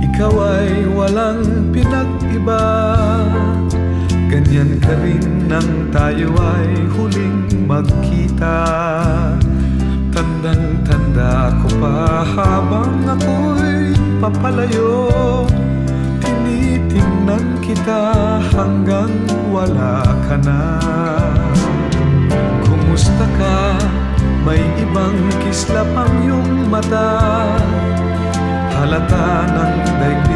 Ikaw ay walang pinag-iba. Ganyan ka rin nang tayo ay huling magkita. Tandang-tanda ko pa habang ako'y papalayo. Tinitingnan kita hanggang wala ka na. Kumusta ka? May ibang kislap ang iyong mata. halata ng daigdig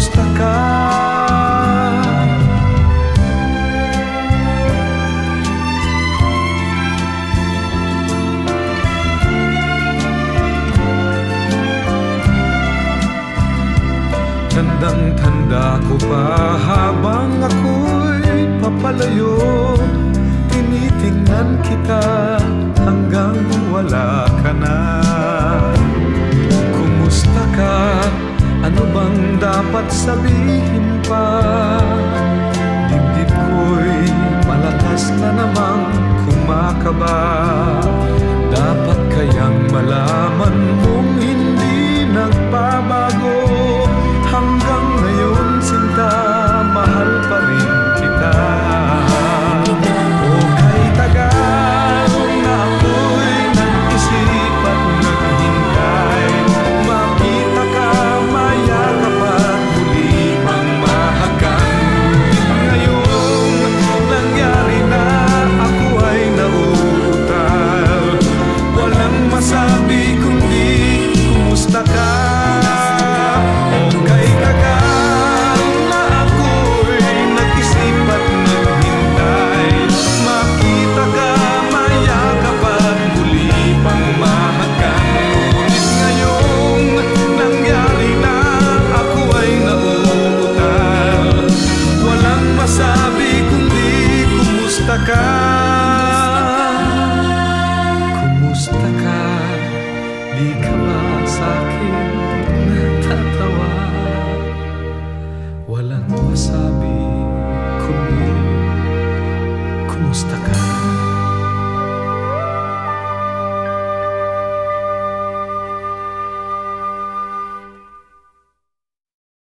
gusta acá. Tandang-tanda ko pa habang ako'y papalayo sabia. Kumusta ka? Kumusta ka? Di ka ba sa akin natatawa? Walang wasabi